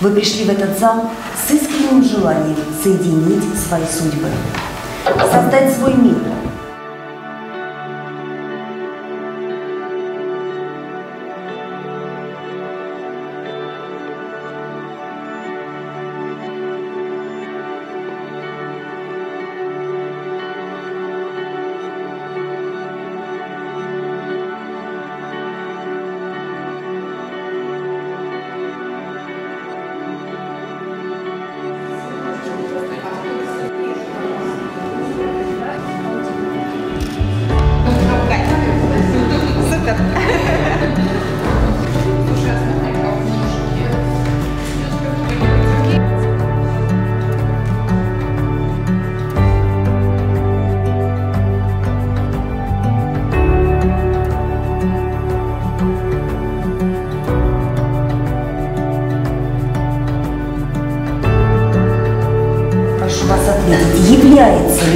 Вы пришли в этот зал с искренним желанием соединить свои судьбы, создать свой мир.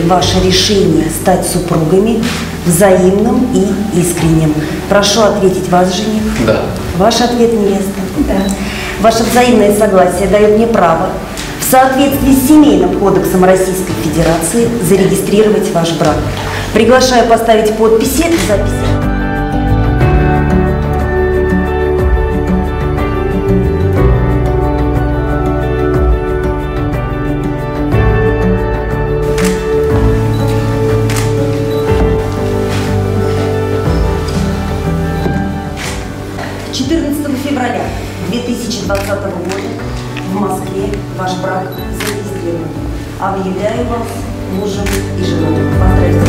Ли ваше решение стать супругами взаимным и искренним? Прошу ответить вас, жених. Да. Ваш ответ, невеста? Да. Ваше взаимное согласие дает мне право в соответствии с Семейным кодексом Российской Федерации зарегистрировать ваш брак. Приглашаю поставить подписи в записи. 2020 года в Москве ваш брак зарегистрирован. Объявляю вас мужем и женой. Поздравляю.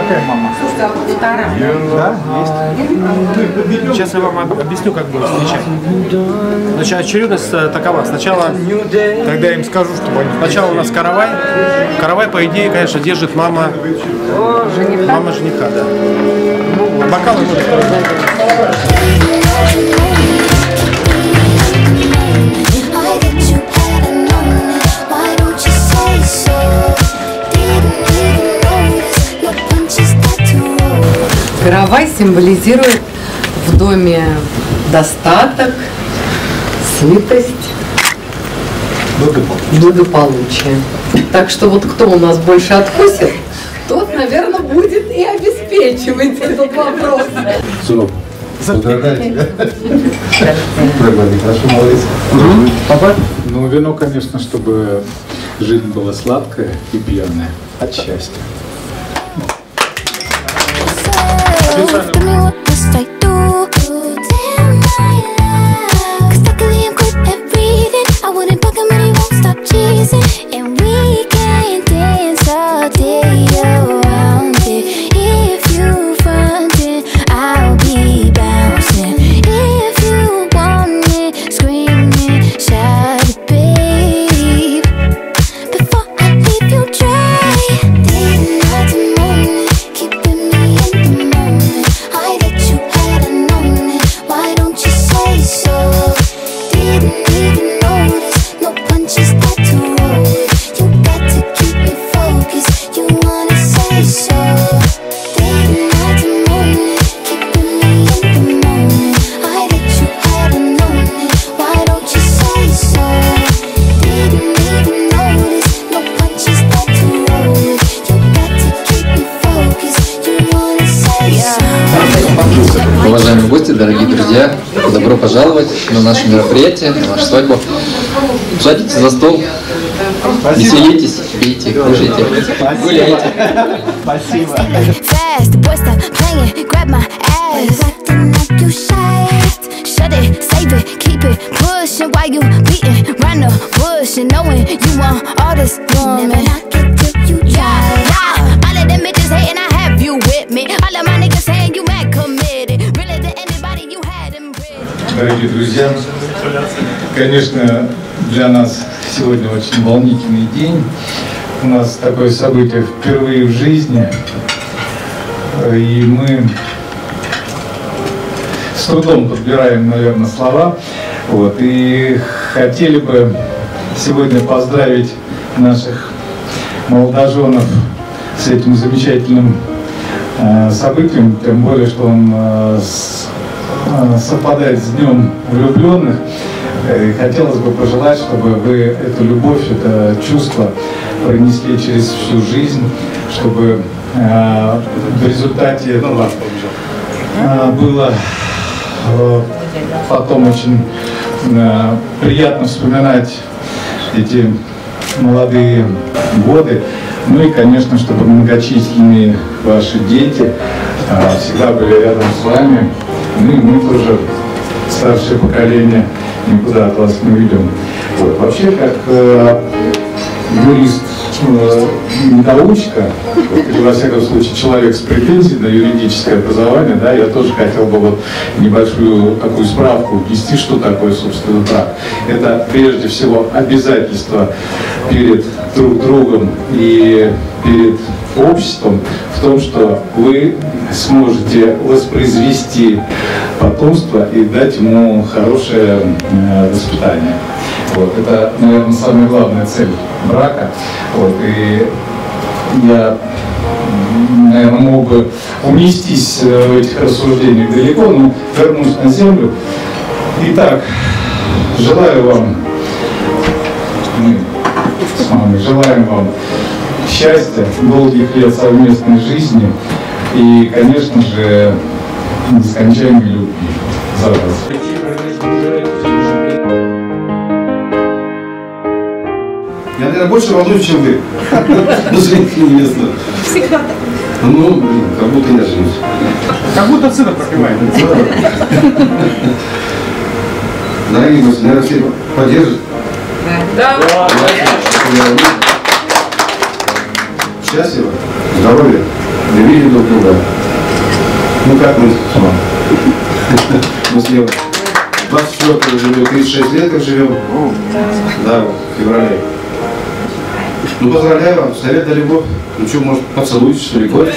Какая мама? Да, есть. Сейчас я вам об- объясню, как будем встречать. Значит, очередность э, такова. Сначала, Тогда я им скажу, чтобы они... сначала у нас каравай. Каравай, по идее, конечно, держит мама, мама жениха, да. Бокалы будут Каравай символизирует в доме достаток, сытость, благополучие. Так что вот кто у нас больше откусит, тот, наверное, будет и обеспечивать этот вопрос. Сынок, поздравляю тебя. Хорошо, молодец. Папа? Ну, вино, конечно, чтобы жизнь была сладкая и пьяная. От счастья. Tell me what I do? Reading. I wouldn't bug him and won't stop cheesing. Пожаловать на наше мероприятие, на нашу свадьбу. Садитесь за стол, веселитесь, пейте, кушайте, гуляйте. Fast, the boy stop playing, grab my ass. Acting like you shy. Shut it, save it, keep it pushing while you beating round the bush and knowing you want all this woman. Дорогие друзья, конечно, для нас сегодня очень волнительный день. У нас такое событие впервые в жизни. И мы с трудом подбираем, наверное, слова. Вот. И хотели бы сегодня поздравить наших молодоженов с этим замечательным э, событием, тем более, что он э, совпадает с Днем влюбленных. Э, и Хотелось бы пожелать, чтобы вы эту любовь, это чувство пронесли через всю жизнь, чтобы э, в результате этого э, было э, потом очень э, приятно вспоминать эти молодые годы. Ну и, конечно, чтобы многочисленные ваши дети э, всегда были рядом с вами. Ну мы тоже, старшее поколение, никуда от вас не уйдем. Вот. Вообще, как э, юрист э, недоучка, или, во всяком случае, человек с претензией на юридическое образование, да, я тоже хотел бы вот небольшую такую справку внести, что такое, собственно, брак. Это прежде всего обязательство перед друг другом и перед обществом в том, что вы сможете воспроизвести потомство и дать ему хорошее воспитание. Вот, это, наверное, самая главная цель брака. Вот, и я, наверное, мог бы уместись э, в этих рассуждениях далеко, но вернусь на землю. Итак, желаю вам, мы с мамой желаем вам счастья, долгих лет совместной жизни и, конечно же, нескончаемой любви за вас. Я, наверное, больше волнуюсь, чем вы. Ну, жених невеста. Всегда Ну, блин, как будто я женюсь. Как будто сына пропивает. Дорогие гости, наверное, все поддержат. Да счастливы, Здоровья. любили друг друга. Ну как мы с вами? Мы с Левой 24 живем, 36 лет как живем. Ну, да, в феврале. Ну поздравляю вам, совет да любовь. Ну что, может поцелуете, что ли, горько?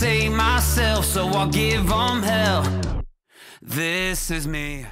save myself, so I'll give them hell. This is me.